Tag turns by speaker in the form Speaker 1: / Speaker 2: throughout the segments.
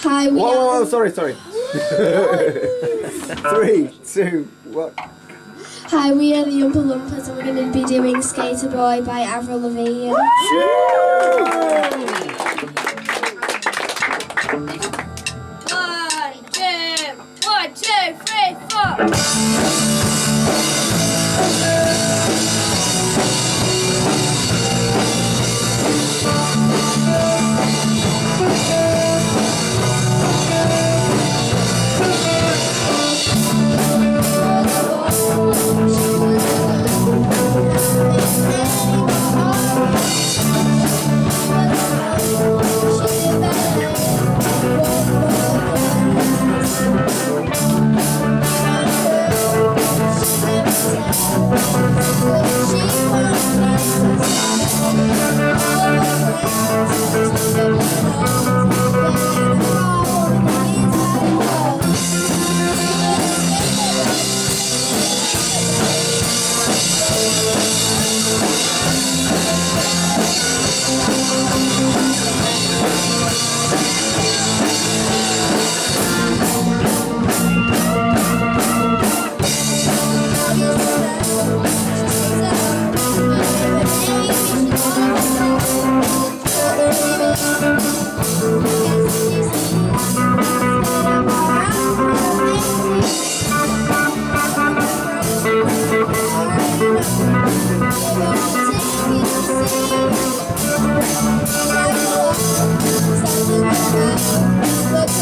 Speaker 1: Hi, we
Speaker 2: Whoa,
Speaker 1: are.
Speaker 2: whoa, whoa, sorry, sorry. Three, two, one.
Speaker 1: Hi, we are the Oompa Loompas, and we're going to be doing Skater Boy by Avril Lavigne.
Speaker 3: One, two, one, two, three, four.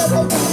Speaker 3: Bye.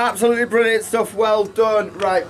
Speaker 2: Absolutely brilliant stuff. Well done. Right.